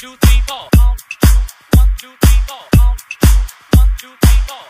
two, three, four. One, two, one, two, three, four. One, two, one, two, three, four.